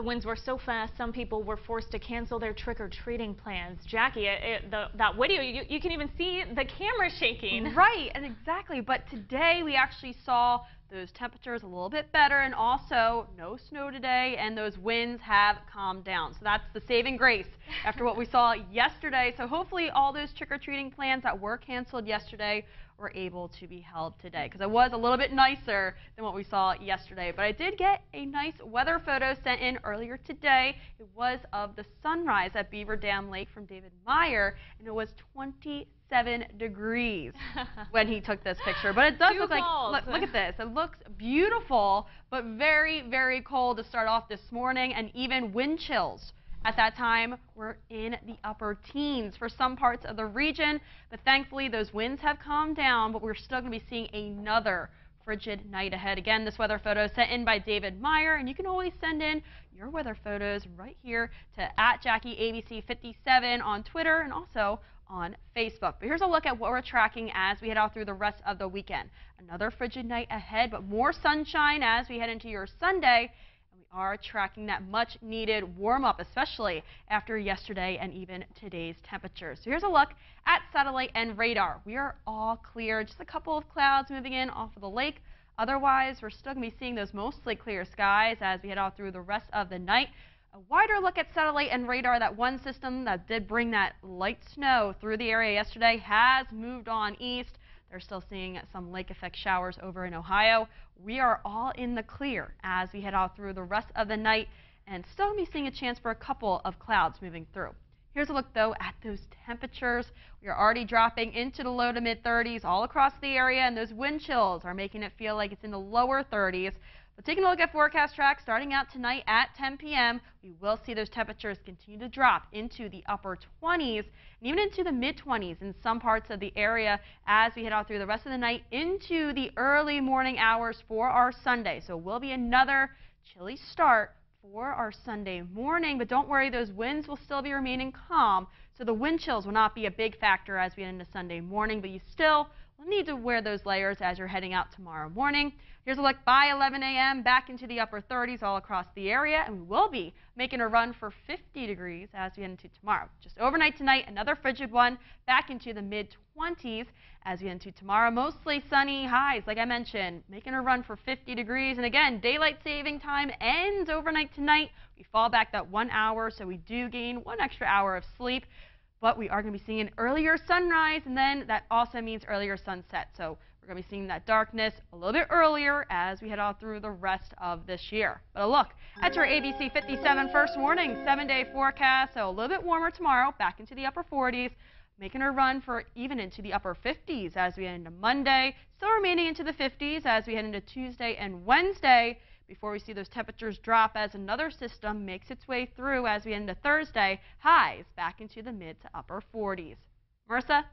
The winds were so fast, some people were forced to cancel their trick-or-treating plans. Jackie, it, it, the, that video, you, you can even see the camera shaking. Right, and exactly. But today we actually saw those temperatures a little bit better and also no snow today and those winds have calmed down. So that's the saving grace after what we saw yesterday. So hopefully all those trick-or-treating plans that were canceled yesterday were able to be held today because it was a little bit nicer than what we saw yesterday. But I did get a nice weather photo sent in earlier today. It was of the sunrise at Beaver Dam Lake from David Meyer and it was 27 degrees when he took this picture. But it does Too look like, look, look at this. It looks beautiful, but very, very cold to start off this morning and even wind chills at that time, we're in the upper teens for some parts of the region, but thankfully those winds have calmed down, but we're still going to be seeing another frigid night ahead. Again, this weather photo sent in by David Meyer, and you can always send in your weather photos right here to at JackieABC57 on Twitter and also on Facebook. But here's a look at what we're tracking as we head out through the rest of the weekend. Another frigid night ahead, but more sunshine as we head into your Sunday And we are tracking that much needed warm up, especially after yesterday and even today's temperatures. So here's a look at satellite and radar. We are all clear, just a couple of clouds moving in off of the lake. Otherwise, we're still going to be seeing those mostly clear skies as we head out through the rest of the night. A wider look at satellite and radar, that one system that did bring that light snow through the area yesterday has moved on east. They're still seeing some lake effect showers over in Ohio. We are all in the clear as we head out through the rest of the night and still be seeing a chance for a couple of clouds moving through. Here's a look, though, at those temperatures. We are already dropping into the low to mid 30s all across the area, and those wind chills are making it feel like it's in the lower 30s. But taking a look at forecast tracks, starting out tonight at 10 p.m., we will see those temperatures continue to drop into the upper 20s and even into the mid 20s in some parts of the area as we head out through the rest of the night into the early morning hours for our Sunday. So it will be another chilly start for our Sunday morning, but don't worry, those winds will still be remaining calm, so the wind chills will not be a big factor as we head into Sunday morning, but you still will need to wear those layers as you're heading out tomorrow morning. Here's a look by 11 a.m. back into the upper 30s all across the area, and we will be making a run for 50 degrees as we head into tomorrow. Just overnight tonight, another frigid one back into the mid 20s as we head into tomorrow. Mostly sunny highs, like I mentioned, making a run for 50 degrees. And again, daylight saving time ends overnight tonight. We fall back that one hour, so we do gain one extra hour of sleep. But we are going to be seeing an earlier sunrise, and then that also means earlier sunset. So we're going to be seeing that darkness a little bit earlier as we head out through the rest of this year. But a look at your ABC 57 first warning, seven-day forecast. So a little bit warmer tomorrow, back into the upper 40s making a run for even into the upper 50s as we head into Monday, still remaining into the 50s as we head into Tuesday and Wednesday before we see those temperatures drop as another system makes its way through as we end into Thursday, highs back into the mid to upper 40s. Marissa?